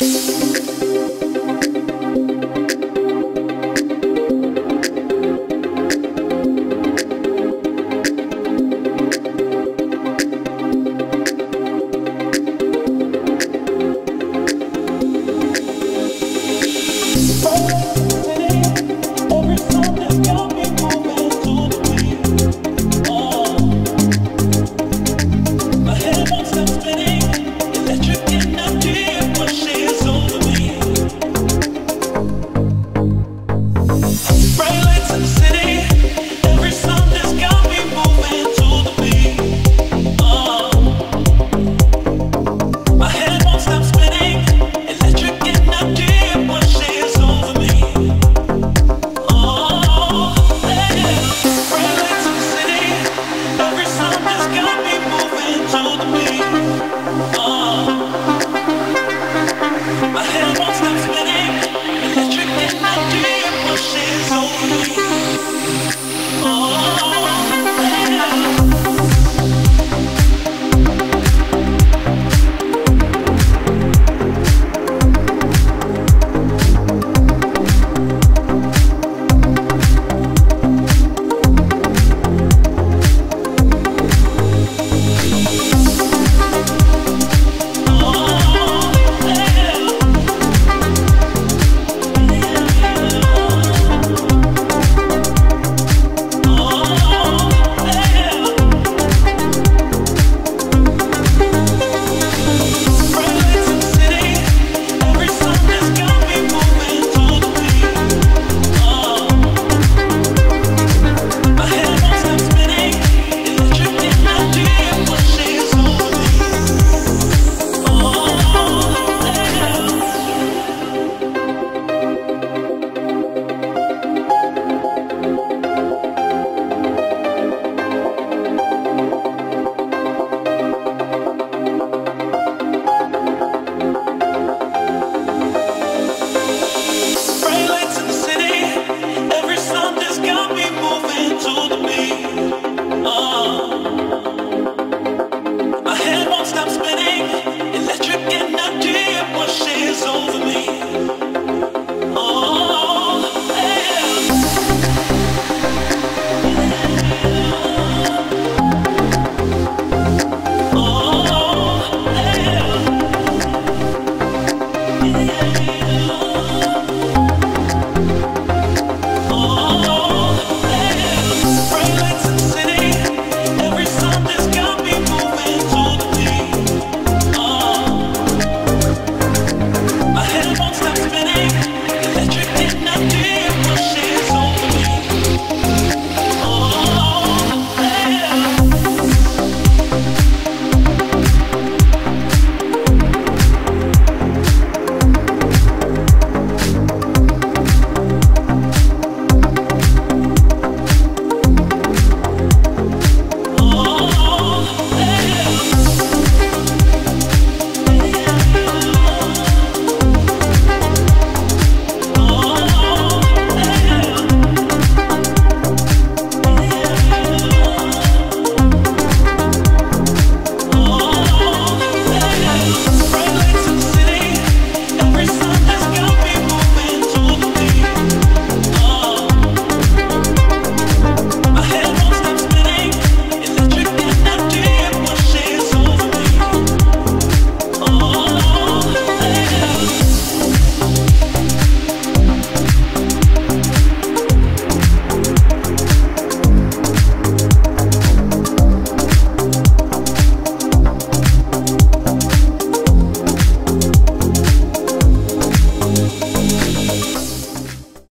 Thank like to